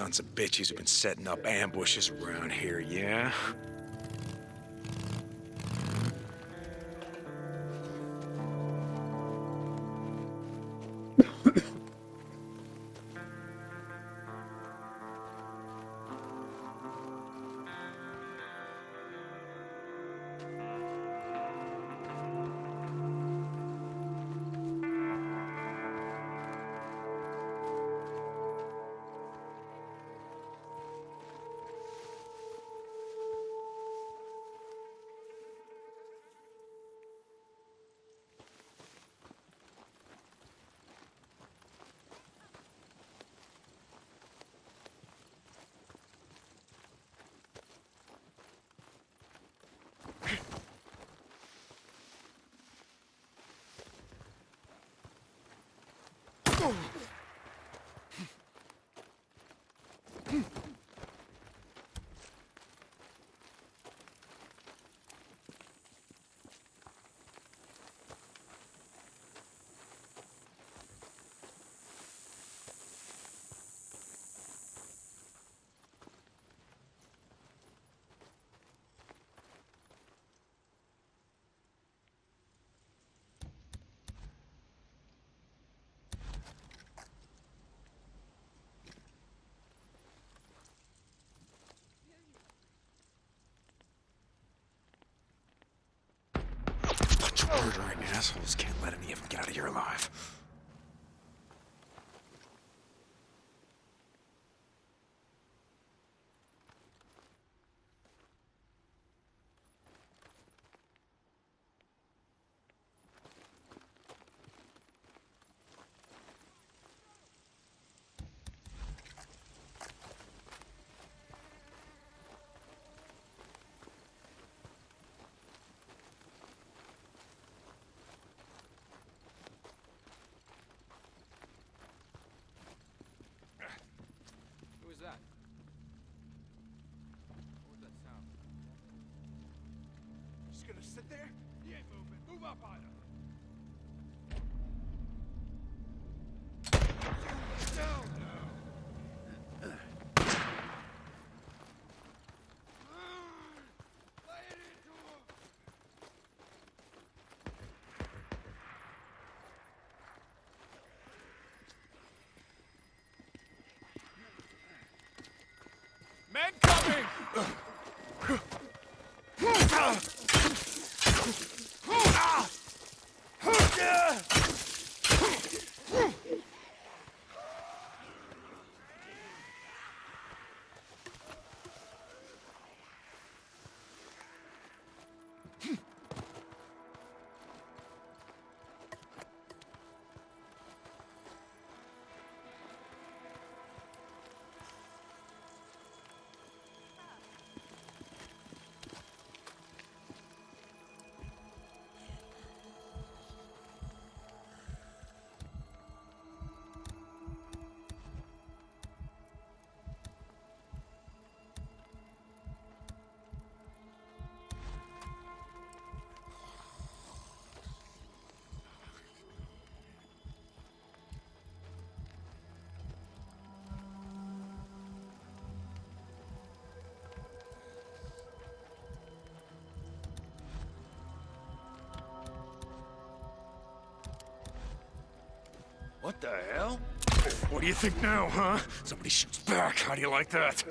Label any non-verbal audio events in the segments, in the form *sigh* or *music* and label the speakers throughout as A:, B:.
A: sons of bitches have been setting up ambushes around here, yeah? Bunch of murdering assholes can't let any of them get out of here alive.
B: Coming! The hell?
A: What do you think now, huh? Somebody shoots back. How do you like that?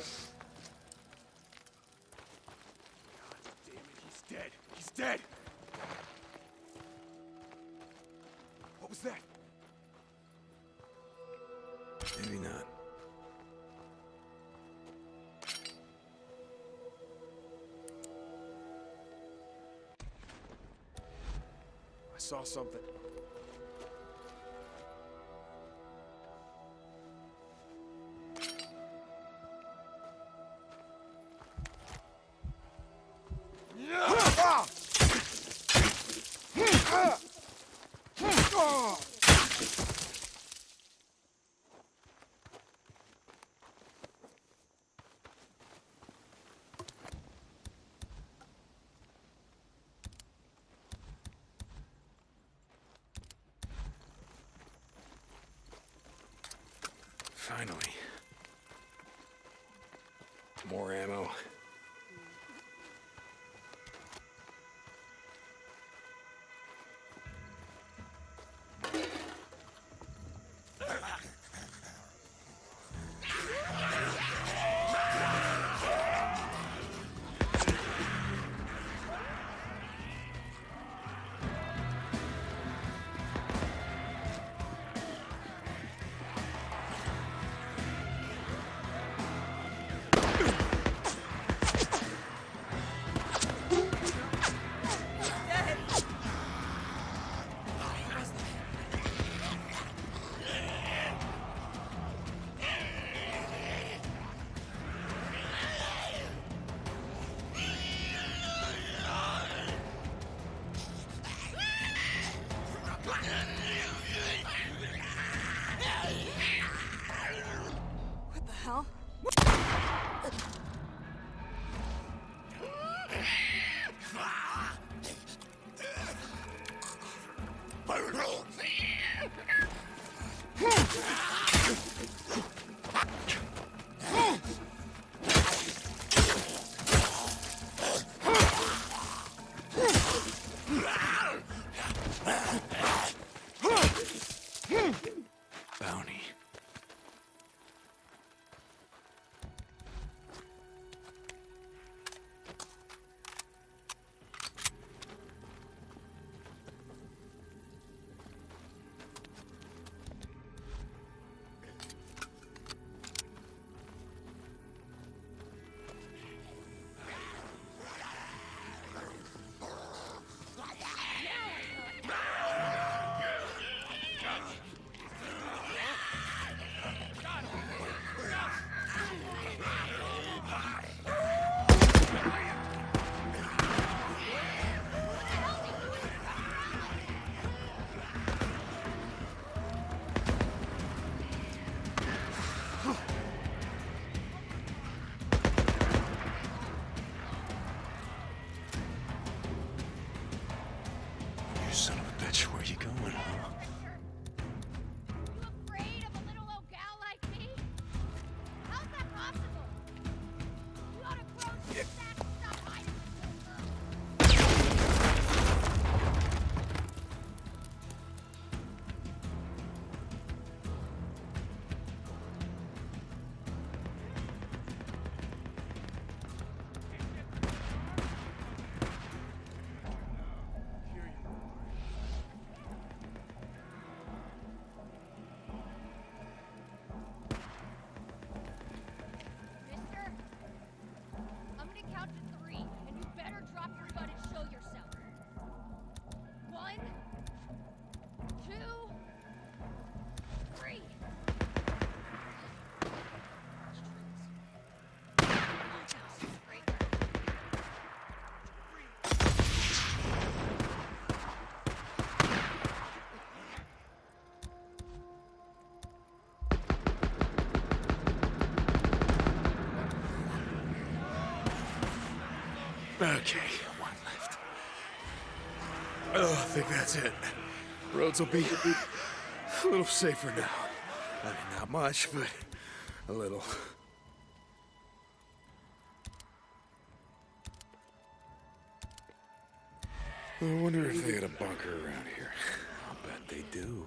A: Okay, one left. Oh, I think that's it. Roads will be a little safer now. I mean, not much, but a little. I wonder if they had a bunker around here. I'll bet they do.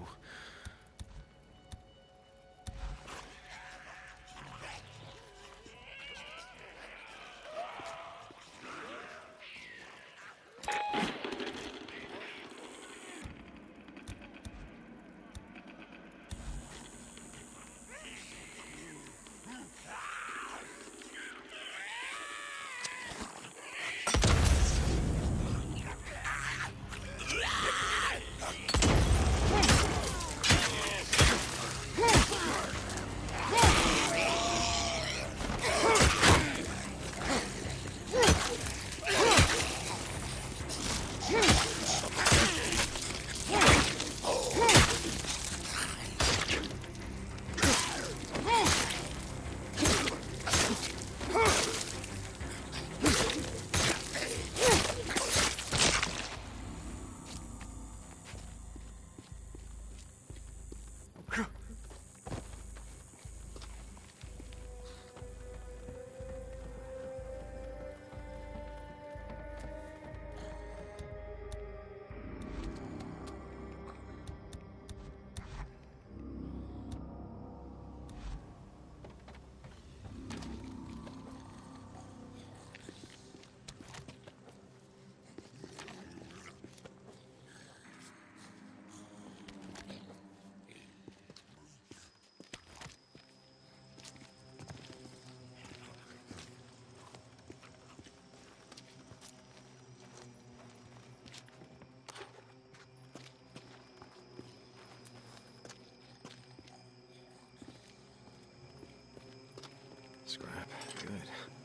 A: Scrap. Good.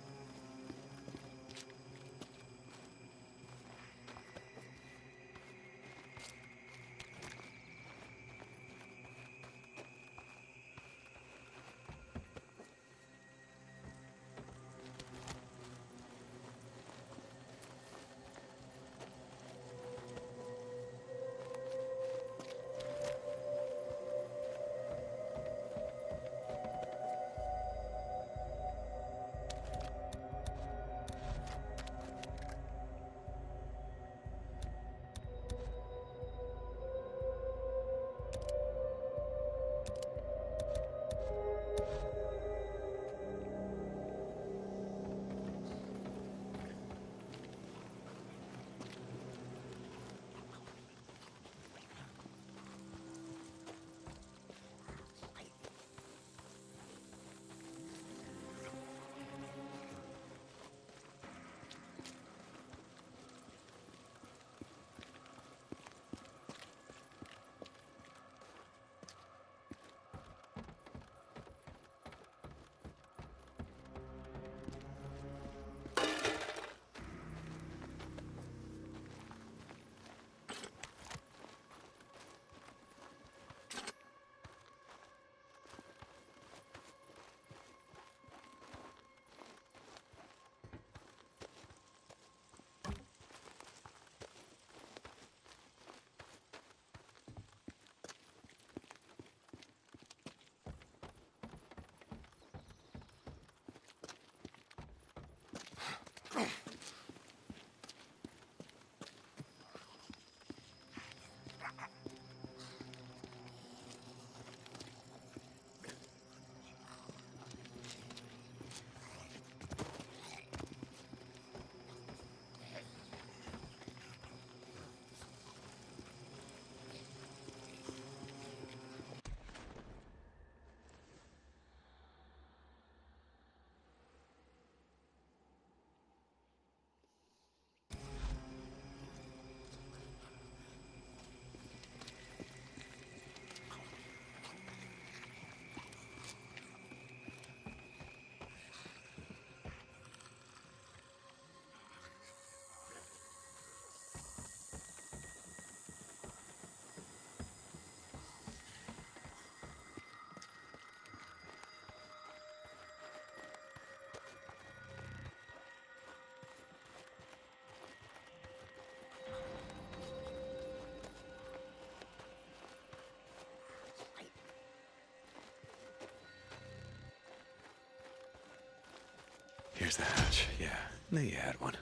A: Here's the hatch. Yeah, you had one.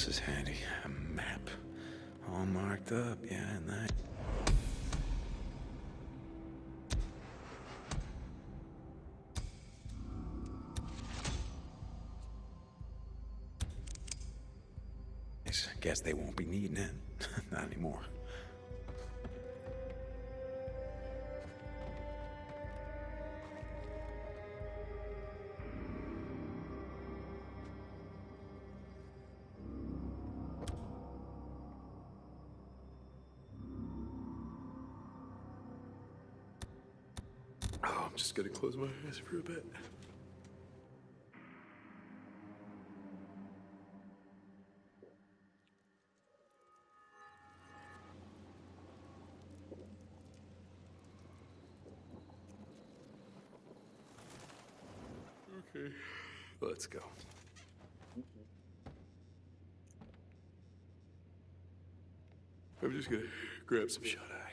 A: This is handy. A map. All marked up, yeah, and that. Guess they won't be needing it. *laughs* Not anymore. My eyes for a bit. Okay, let's go. I'm just gonna grab some shut eye.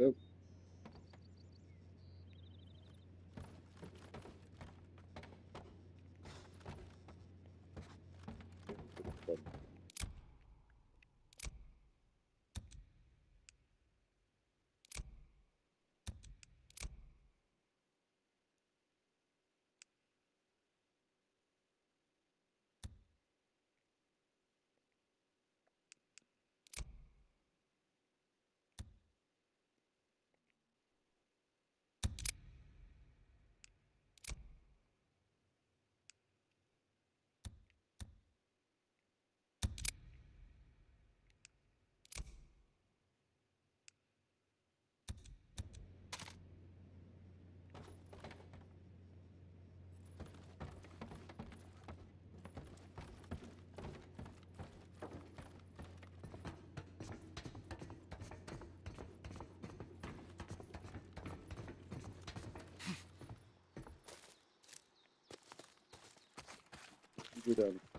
C: go. Go down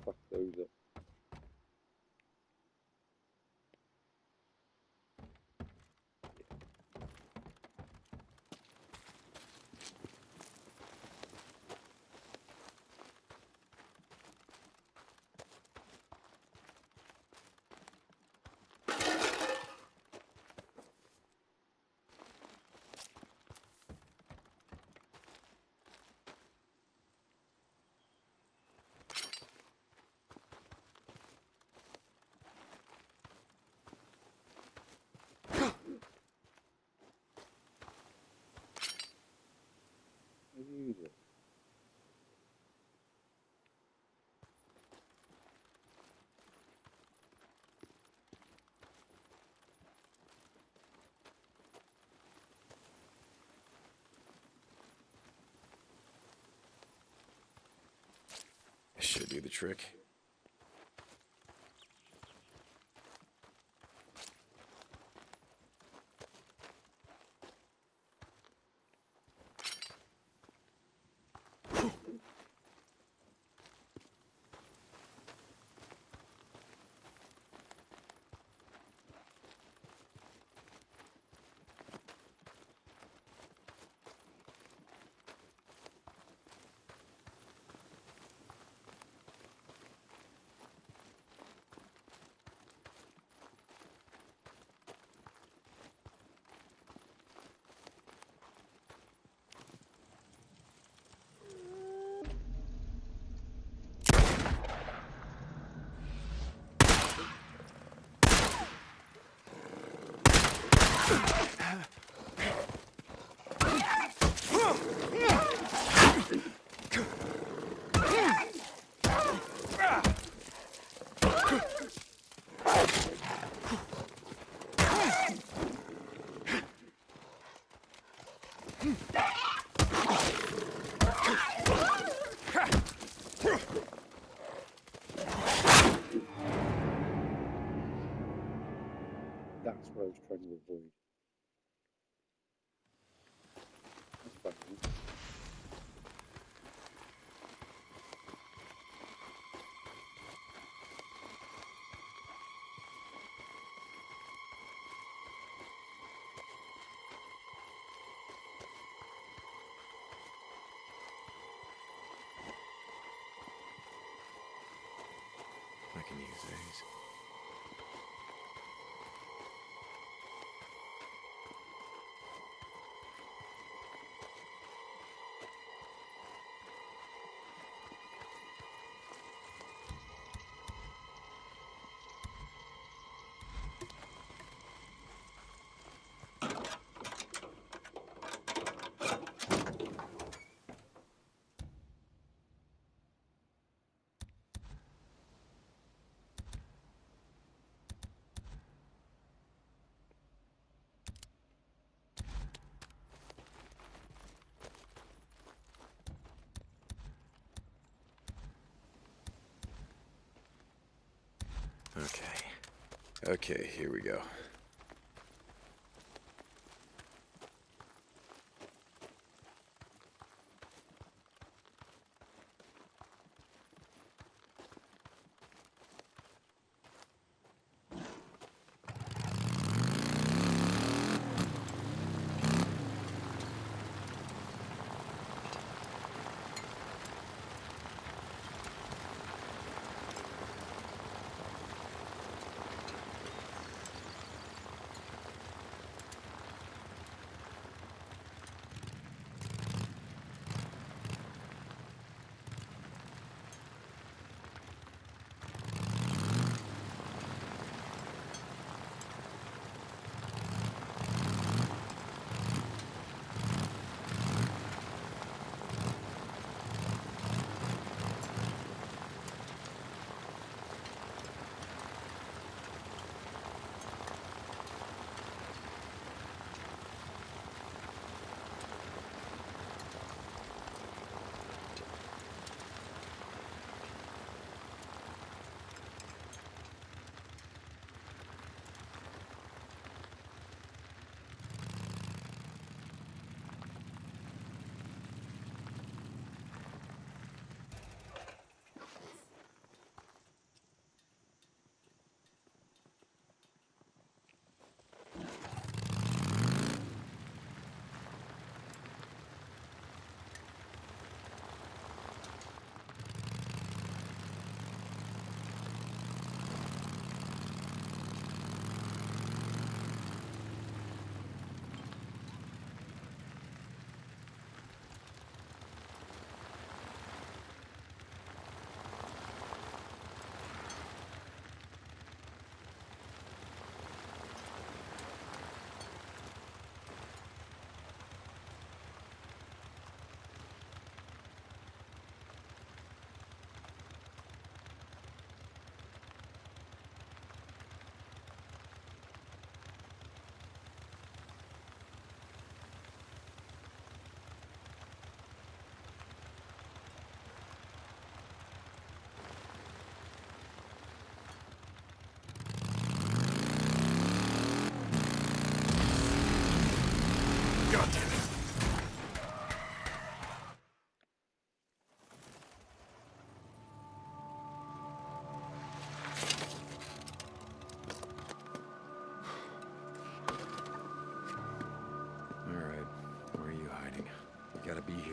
A: Should do the trick.
C: Trying to avoid.
A: I can use these. Okay. Okay, here we go.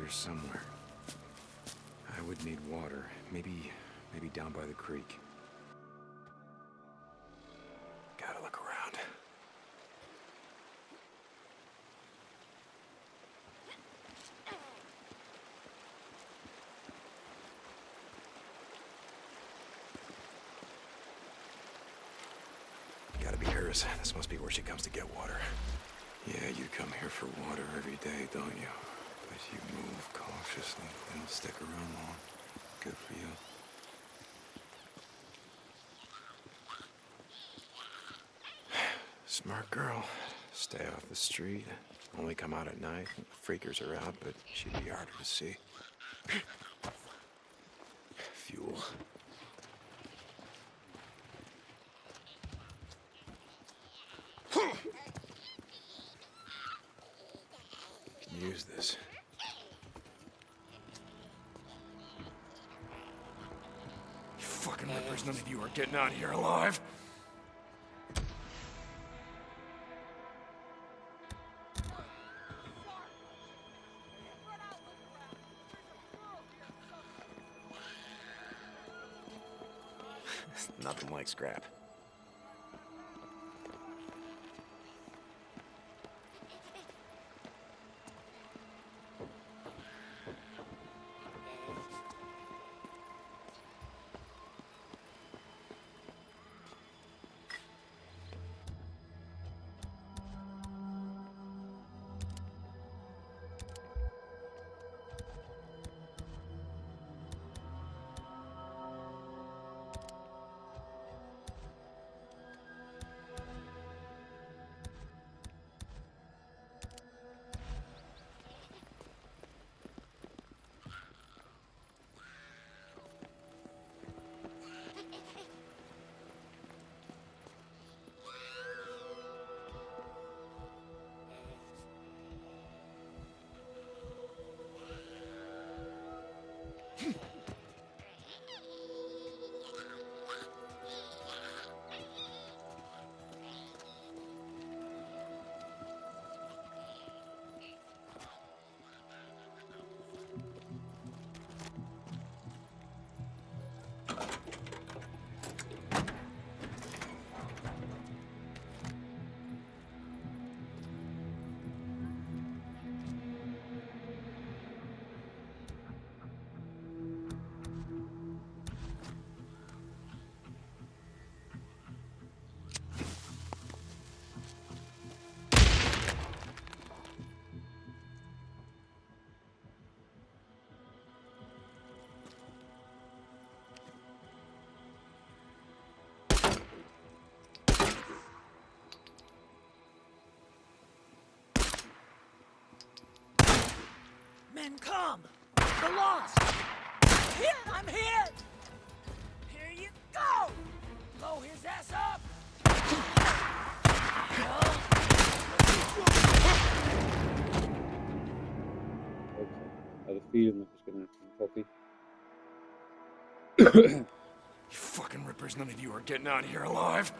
A: Here somewhere. I would need water. Maybe, maybe down by the creek. Gotta look around. Gotta be hers. This must be where she comes to get water. Yeah, you come here for water every day, don't you? Stick around long. Good for you. Smart girl. Stay off the street. Only come out at night. Freakers are out, but she'd be harder to see. Fuel. Getting out of here alive. *laughs* Nothing like scrap.
D: Come! The lost! Here, I'm hit! Here you go! Blow his ass up!
C: Okay. I had a feeling that was going to happen, Poppy.
A: You fucking rippers, none of you are getting out of here alive.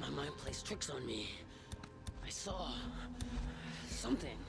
D: My mind plays tricks on me. I saw something.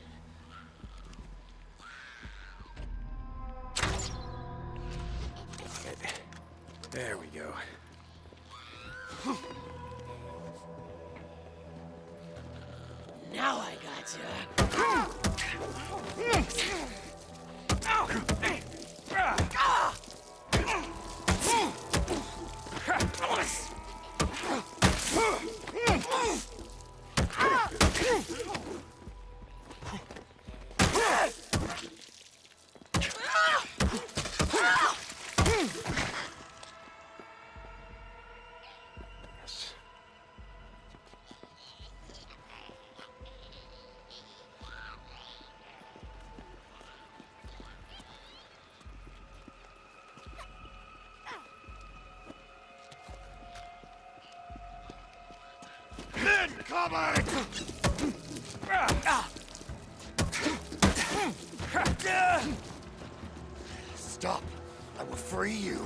B: Stop. I will free you.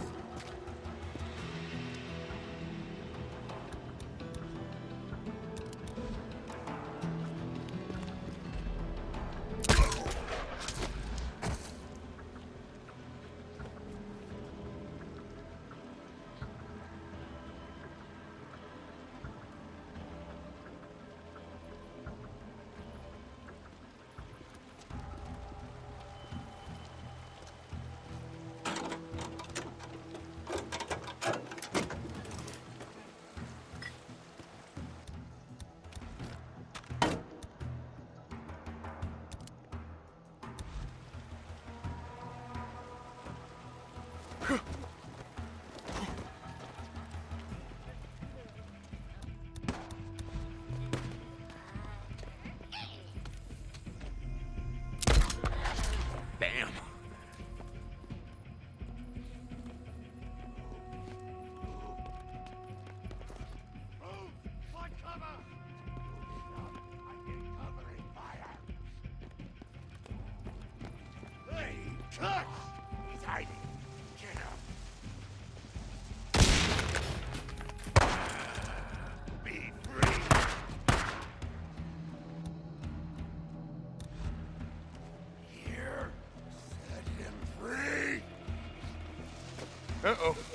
A: Uh-oh.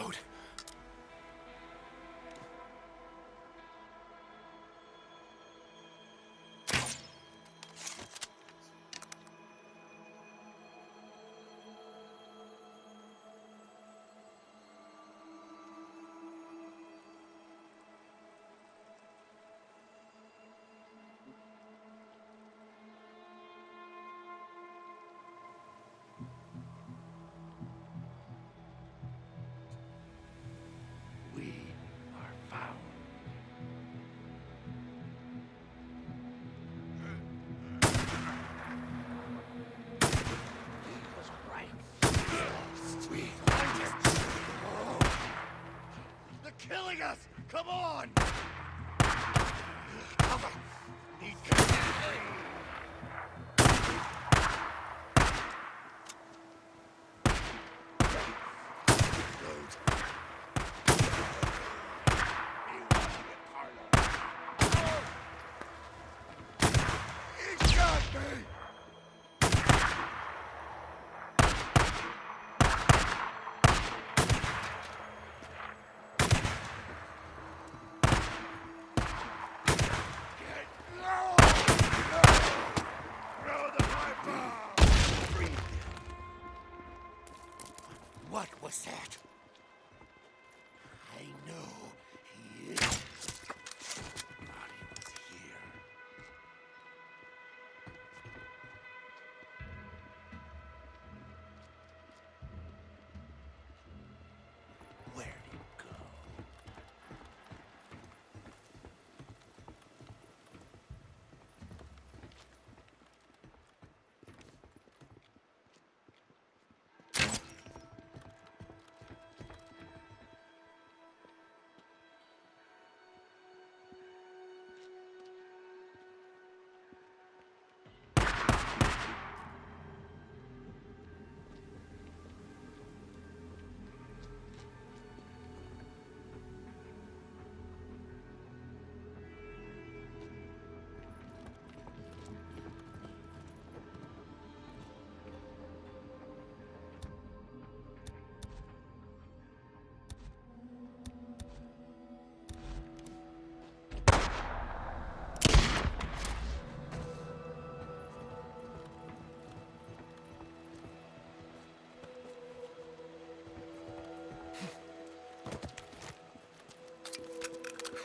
A: reload.
B: Come on! What was that?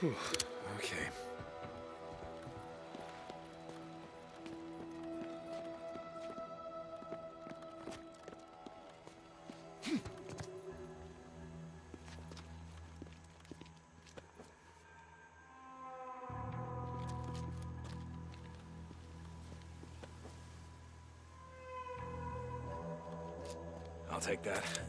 A: Okay. Hmm. I'll take that.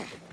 A: Bounties.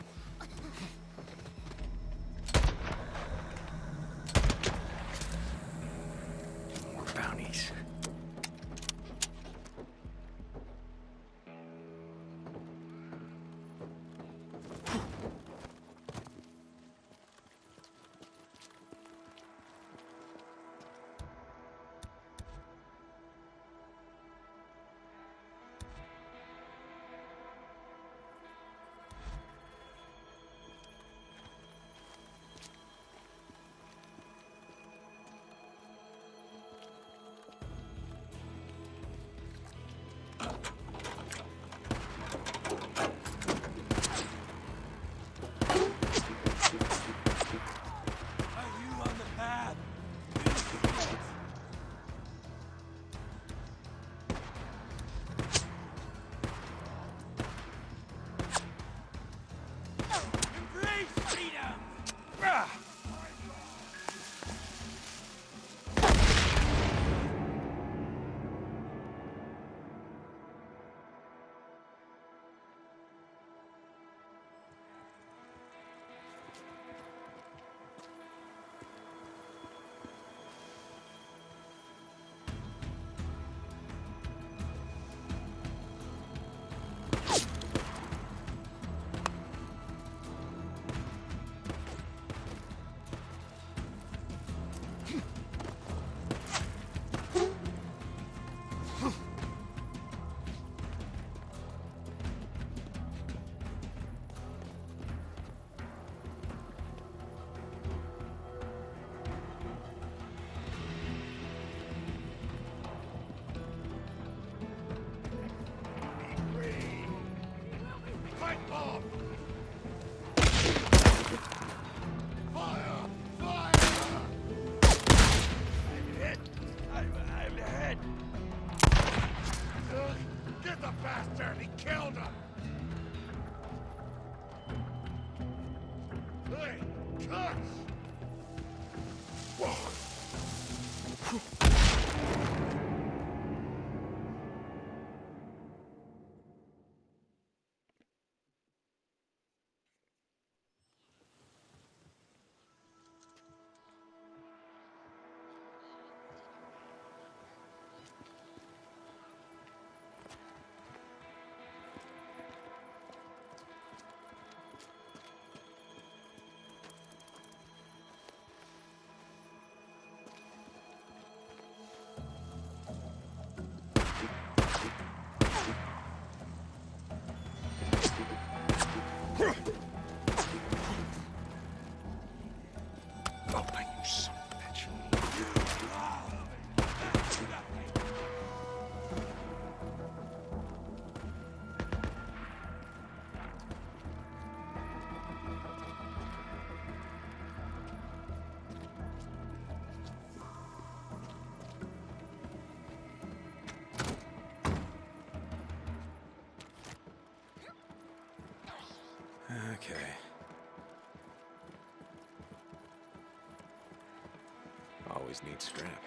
A: Always need scrap.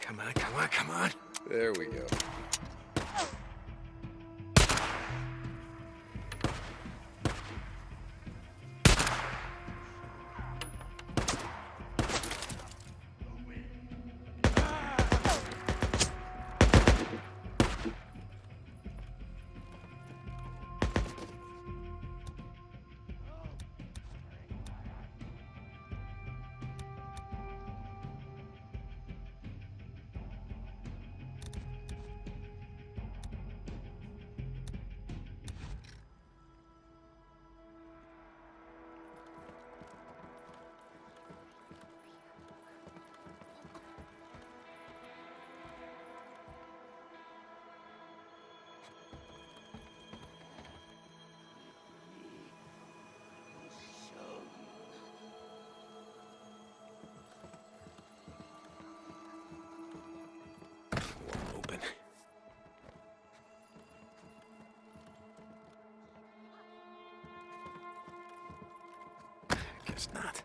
A: Come on, come on, come on. There we go. Guess not.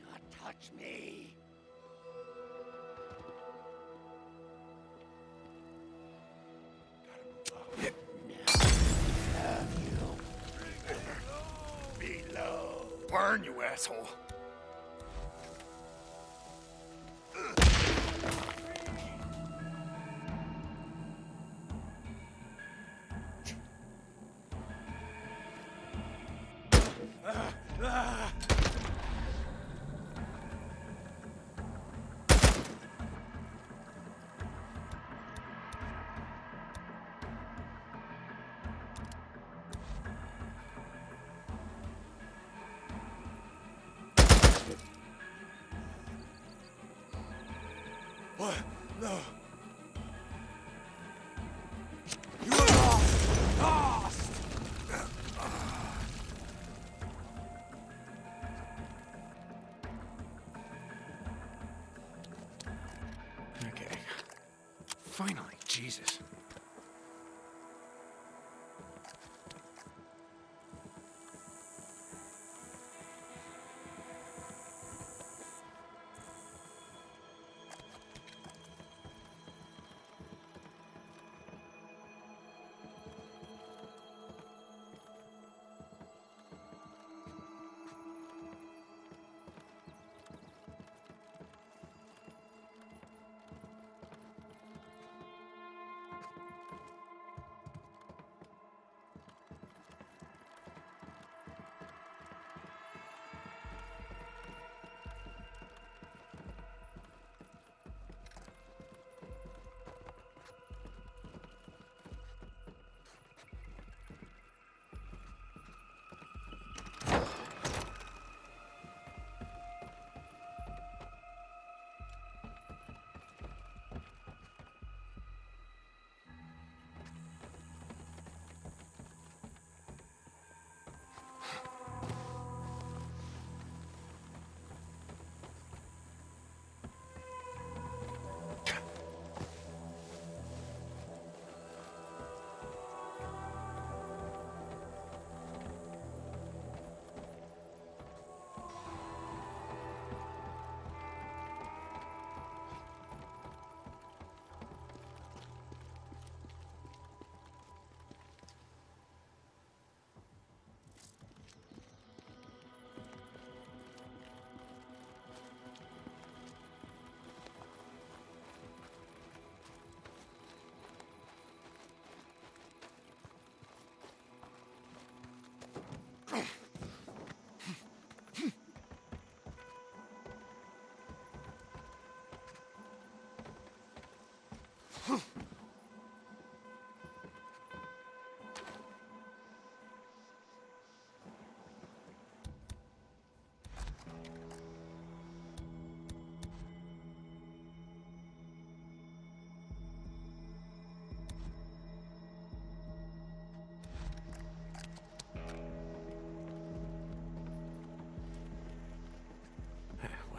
B: Cannot touch me.
A: Burn, you asshole. Jesus.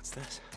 B: What's this?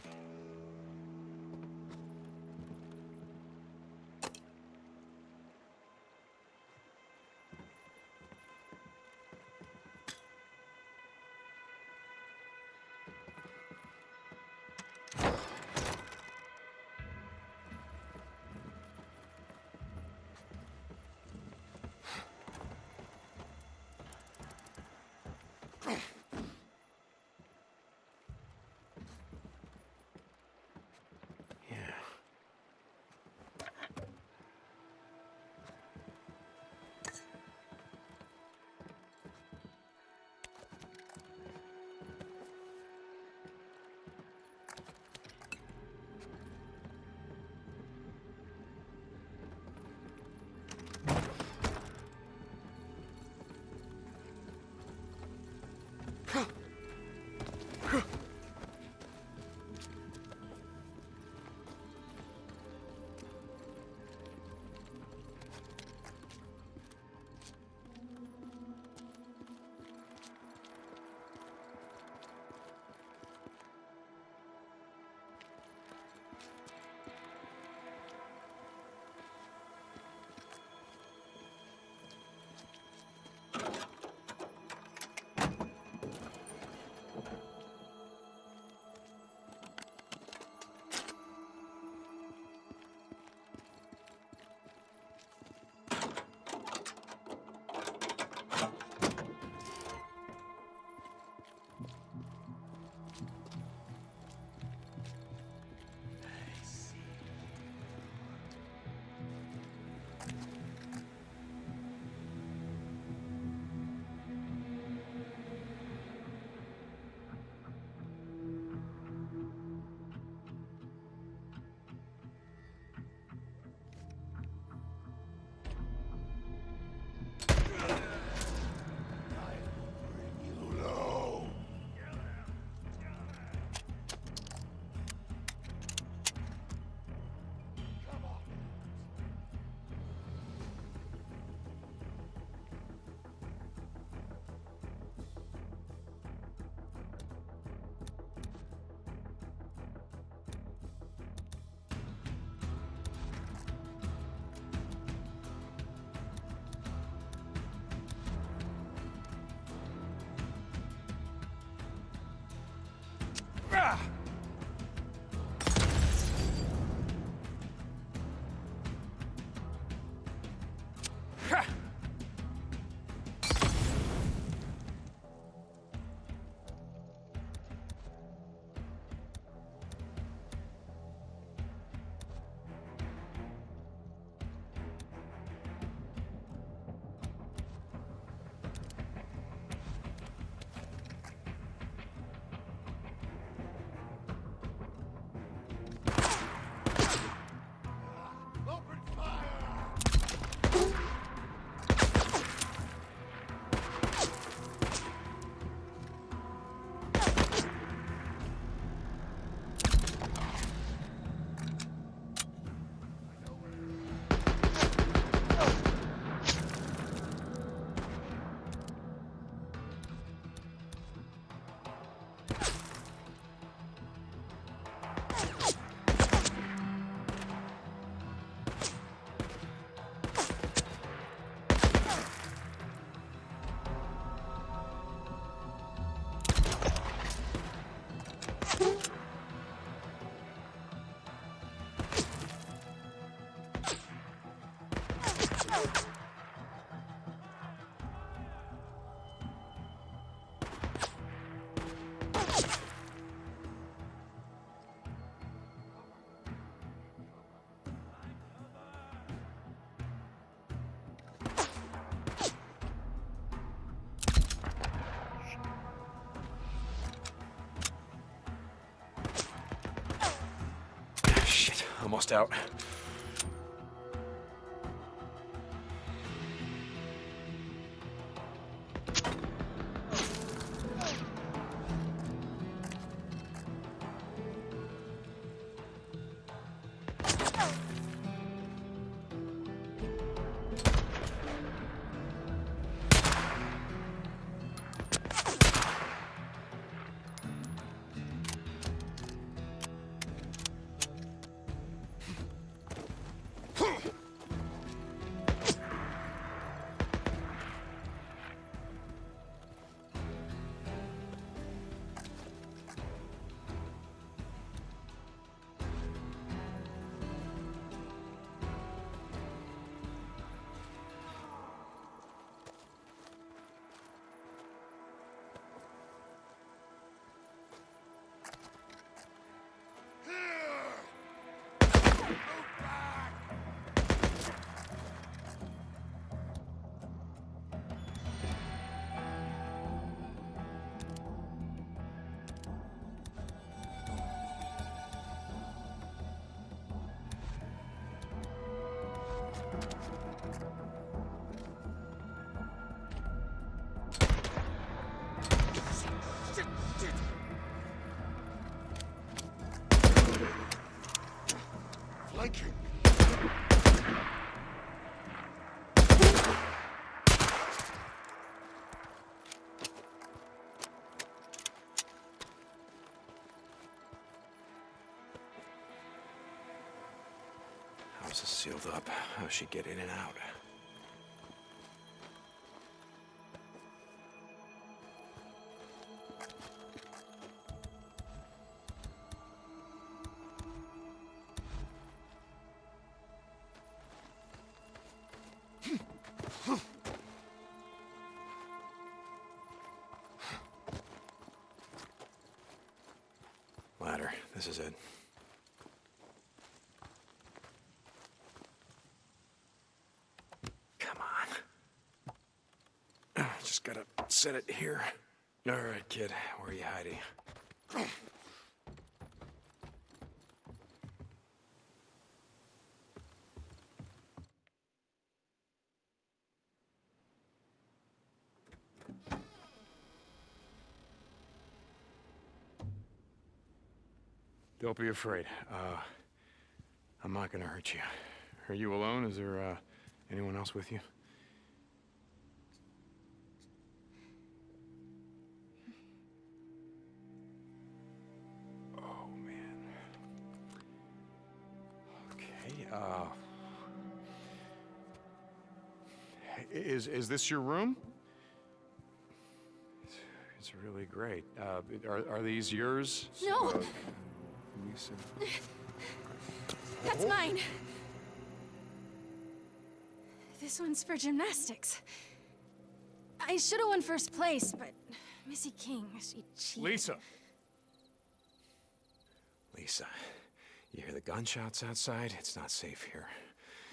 B: Out.
A: Oh. Up. How's she get in and out? Ladder. This is it. Come on. Just gotta set it here. All right, kid. Where are you hiding? Don't be afraid. Uh, I'm not gonna hurt you. Are you alone? Is there uh, anyone else with you? Is is this your room? It's, really great. Uh, are are these yours?
E: No.
A: Uh, Lisa?
E: That's mine. This one's for gymnastics. I should have won first place, but Missy King, she cheated.
A: Lisa! Lisa, you hear the gunshots outside? It's not safe here.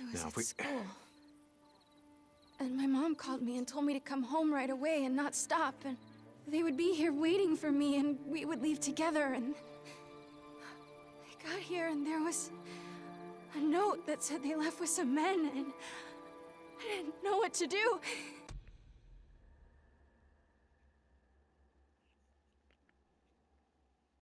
E: I was
A: Now,
E: at
A: we-
E: school. And my mom called me and told me to come home right away and not stop, and they would be here waiting for me, and we would leave together, and... I got here, and there was a note that said they left with some men, and I didn't know what to do.